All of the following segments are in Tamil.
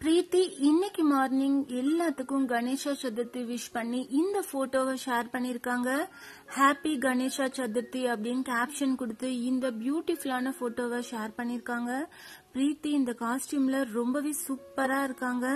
பிரீத்தி இன்னைக்கு மார்னிங் எல்லாத்துக்கும் கணேசா சதுர்த்தி விஷ் பண்ணி இந்த போட்டோவை ஷேர் பண்ணிருக்காங்க ஹாப்பி கணேசா சதுர்த்தி அப்படின்னு கேப்ஷன் கொடுத்து இந்த பியூட்டிஃபுல்லான போட்டோவை ஷேர் பண்ணிருக்காங்க பிரீத்தி இந்த காஸ்டியூம்ல ரொம்பவே சூப்பரா இருக்காங்க.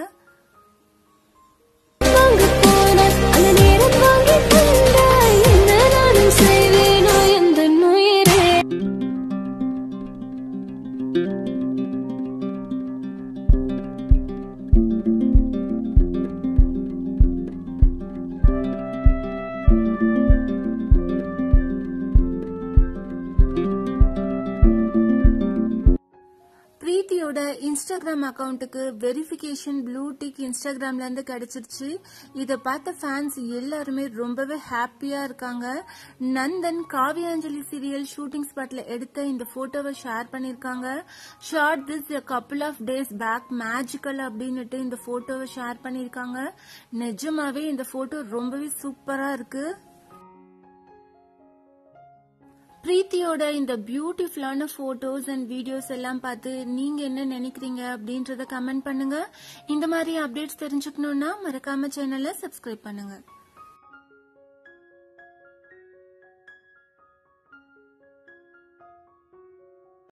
பிரீத்தியோட இன்ஸ்டாகிராம் அக்கவுண்ட்டுக்கு வெரிஃபிகேஷன் ப்ளூ டிக் இன்ஸ்டாகிராம்ல இருந்து கிடைச்சிருச்சு. இதை பார்த்த ஃபேன்ஸ் எல்லாருமே ரொம்பவே ஹாப்பியா இருக்காங்க. நந்தன் காவியாஞ்சலி சீரியல் ஷூட்டிங் ஸ்பாட்ல எடுத்த இந்த போட்டோவை ஷேர் பண்ணிருக்காங்க. Shot this couple of days back magical அப்படின்னுட்டு இந்த போட்டோவை ஷேர் பண்ணிருக்காங்க. நிஜமாவே இந்த போட்டோ ரொம்பவே சூப்பரா இருக்கு. பிரீத்தியோட இந்த பியூட்டிஃபுல்லான போட்டோஸ் அண்ட் வீடியோஸ் எல்லாம் பார்த்து நீங்க என்ன நினைக்கிறீங்க அப்படின்றத கமெண்ட் பண்ணுங்க. இந்த மாதிரி அப்டேட்ஸ் தெரிஞ்சுக்கணும்னா மறக்காம சேனலை சப்ஸ்கிரைப் பண்ணுங்க.